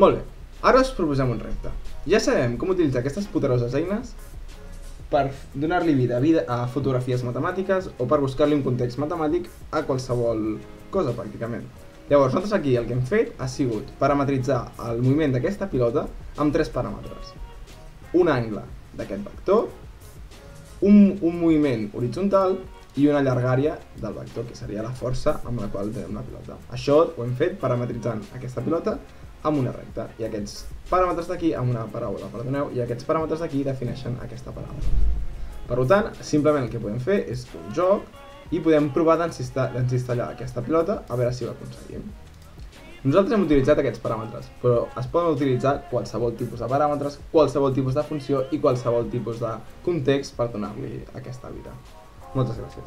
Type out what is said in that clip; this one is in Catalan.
Molt bé, ara us proposem un repte. Ja sabem com utilitzar aquestes poderoses eines per donar-li vida, vida a fotografies matemàtiques o per buscar-li un context matemàtic a qualsevol cosa, pràcticament. Llavors, nosaltres aquí el que hem fet ha sigut parametritzar el moviment d'aquesta pilota amb tres paràmetres. Un angle d'aquest vector, un, un moviment horitzontal i una llargària del vector, que seria la força amb la qual tenim la pilota. Això ho hem fet parametritzant aquesta pilota amb una recta, i aquests paràmetres d'aquí amb una paraula, perdoneu, i aquests paràmetres d'aquí defineixen aquesta paraula. Per tant, simplement el que podem fer és un joc i podem provar d'encistellar aquesta pilota a veure si ho aconseguim. Nosaltres hem utilitzat aquests paràmetres, però es poden utilitzar qualsevol tipus de paràmetres, qualsevol tipus de funció i qualsevol tipus de context per donar-li aquesta vida. Muchas gracias.